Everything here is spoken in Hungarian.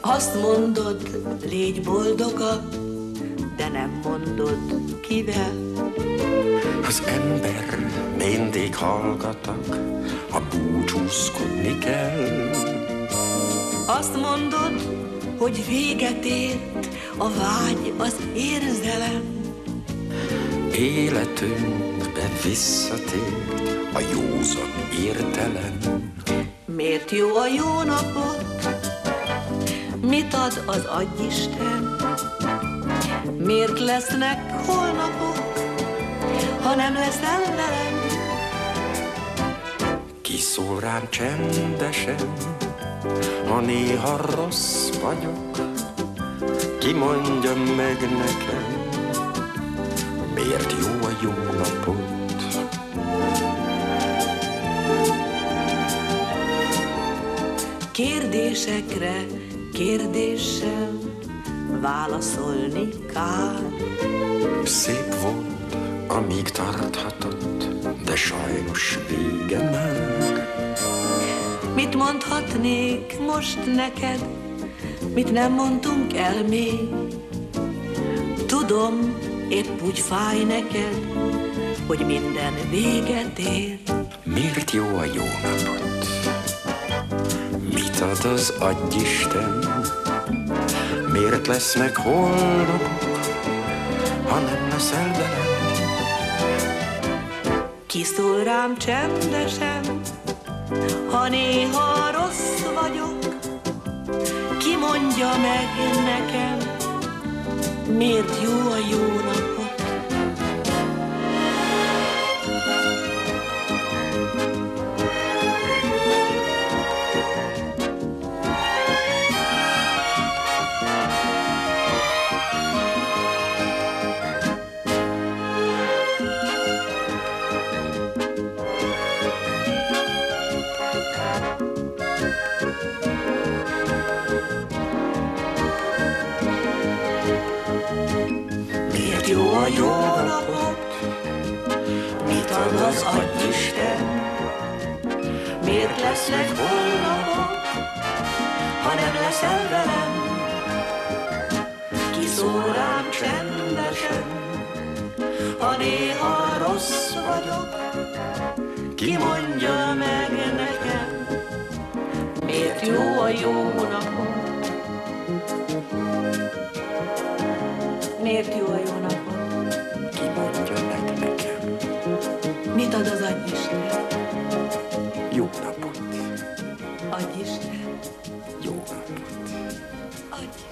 Azt mondod, légy boldogabb, de nem mondod kivel. Az ember mindig hallgatak, a búcsúzkodni kell. Azt mondod, hogy véget ért a vágy, az érzelem. Életünkbe visszatér a józan értelem. Miért jó a jó napot? Mit ad az agyisten? Miért lesznek holnapok, ha nem leszel velem? Kiszól rám csendesen, ha néha rossz vagyok, ki mondja meg nekem, miért jó a jó napot? Kérdésekre kérdéssel válaszolni kár. Szép volt, amíg tarthatott, de sajnos vége már. Mit mondhatnék most neked, mit nem mondtunk el még? Tudom, épp úgy fáj neked, hogy minden véget ér. Miért jó a jó napot? Mit ad az agyisten? Miért lesznek holnapok, ha nem leszel velem? Kiszól rám csendesen, ha néha rossz vagyok, ki mondja meg nekem, Mirë t'ju a juna jó napot? Mit ad az agyisten? Miért lesznek holnapok, ha nem leszel velem? Kiszól rám csendesen, ha néha rossz vagyok, ki mondja meg nekem, miért jó a jó napot? Miért jó a jó napot? Mit ad az agyisten? Jó napot, Agyisten, jó napot. adj!